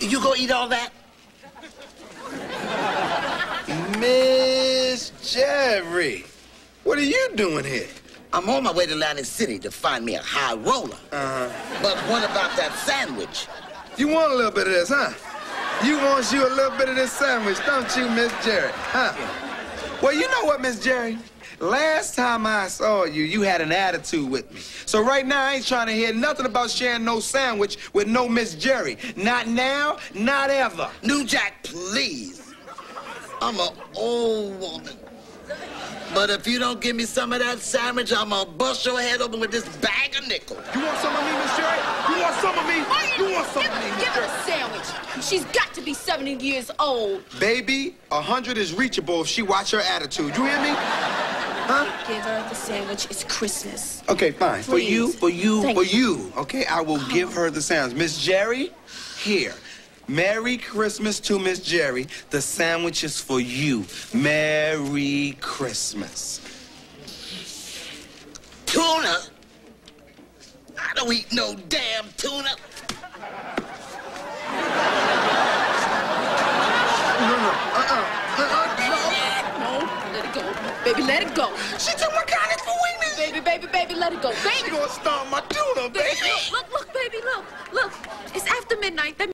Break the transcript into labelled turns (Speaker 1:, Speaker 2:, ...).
Speaker 1: You gonna eat all that?
Speaker 2: Miss Jerry, what are you doing here?
Speaker 1: I'm on my way to Atlantic City to find me a high roller.
Speaker 2: Uh-huh.
Speaker 1: But what about that sandwich?
Speaker 2: You want a little bit of this, huh? You want you a little bit of this sandwich, don't you, Miss Jerry? Huh? Well, you know what, Miss Jerry? Last time I saw you, you had an attitude with me. So right now, I ain't trying to hear nothing about sharing no sandwich with no Miss Jerry. Not now, not ever.
Speaker 1: New Jack, please. I'm an old woman. But if you don't give me some of that sandwich, I'm gonna bust your head open with this bag of nickels.
Speaker 2: You want some of me, Miss Jerry? You want some of me? You want some
Speaker 3: give,
Speaker 2: of
Speaker 3: Give her a sandwich. She's got to be 70 years old.
Speaker 2: Baby, a hundred is reachable if she watch her attitude. You hear me? Huh?
Speaker 3: Give her the sandwich. It's Christmas.
Speaker 2: Okay, fine. For you, for you,
Speaker 3: Thank
Speaker 2: for
Speaker 3: you.
Speaker 2: you. Okay, I will give her the sandwich. Miss Jerry, here. Merry Christmas to Miss Jerry. The sandwich is for you. Merry Christmas.
Speaker 1: Tuna? I don't eat no damn tuna.
Speaker 2: No, no, uh-uh, uh-uh,
Speaker 3: No, let it go. Baby, let it go.
Speaker 2: She took my kindness for weakness.
Speaker 3: Baby, baby, baby, let it go. Baby.
Speaker 2: She gonna stomp my tuna,
Speaker 3: baby,
Speaker 2: baby.
Speaker 3: look, look, look, baby, look, look. It's after midnight. That